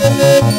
Müzik